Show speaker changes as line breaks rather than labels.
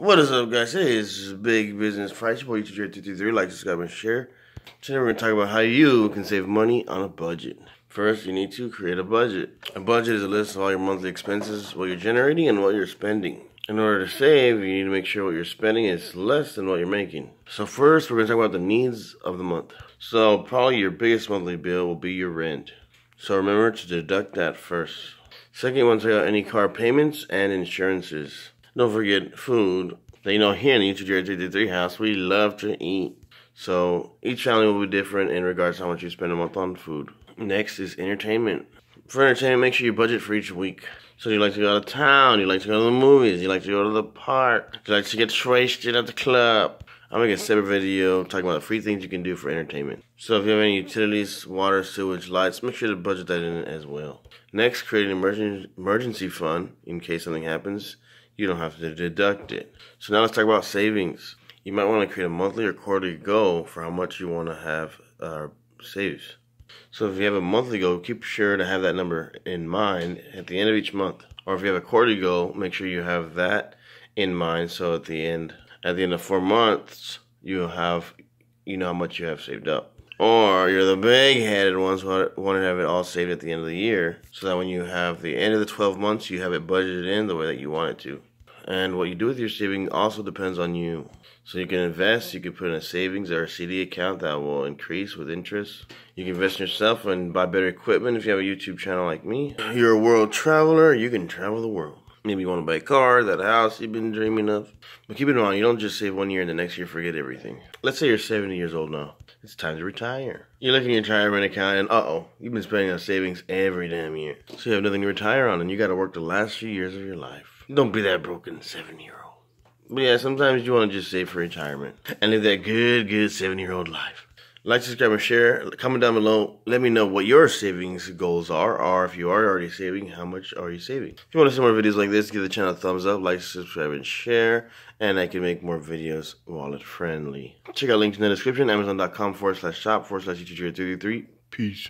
What is up, guys? Hey, it's Big Business Price. Boy, YouTube 233. Like, subscribe, and share. Today, we're going to talk about how you can save money on a budget. First, you need to create a budget. A budget is a list of all your monthly expenses, what you're generating, and what you're spending. In order to save, you need to make sure what you're spending is less than what you're making. So, first, we're going to talk about the needs of the month. So, probably your biggest monthly bill will be your rent. So, remember to deduct that first. Second, you want to take out any car payments and insurances. Don't forget food. They know, here in the YouTube 33 house, we love to eat. So each family will be different in regards to how much you spend a month on food. Next is entertainment. For entertainment, make sure you budget for each week. So you like to go out of town, you like to go to the movies, you like to go to the park, you like to get wasted at the club. I'll make a separate video talking about the free things you can do for entertainment. So if you have any utilities, water, sewage, lights, make sure to budget that in as well. Next, create an emergency emergency fund in case something happens you don't have to deduct it. So now let's talk about savings. You might want to create a monthly or quarterly goal for how much you want to have uh, saves. So if you have a monthly goal, keep sure to have that number in mind at the end of each month. Or if you have a quarterly goal, make sure you have that in mind. So at the end, at the end of four months, you have, you know how much you have saved up. Or you're the big-headed ones who want to have it all saved at the end of the year, so that when you have the end of the 12 months, you have it budgeted in the way that you want it to. And what you do with your saving also depends on you. So you can invest, you can put in a savings or a CD account that will increase with interest. You can invest in yourself and buy better equipment if you have a YouTube channel like me. You're a world traveler, you can travel the world. Maybe you want to buy a car, that house you've been dreaming of. But keep in mind, you don't just save one year and the next year forget everything. Let's say you're 70 years old now. It's time to retire. You look in your retirement account and uh-oh, you've been spending on savings every damn year. So you have nothing to retire on and you gotta work the last few years of your life. Don't be that broken seven year old. But yeah, sometimes you want to just save for retirement and live that good, good seven year old life. Like, subscribe, and share. Comment down below. Let me know what your savings goals are, or if you are already saving, how much are you saving? If you want to see more videos like this, give the channel a thumbs up, like, subscribe, and share. And I can make more videos wallet friendly. Check out links in the description, amazon.com forward slash shop forward slash YouTube 33. Peace.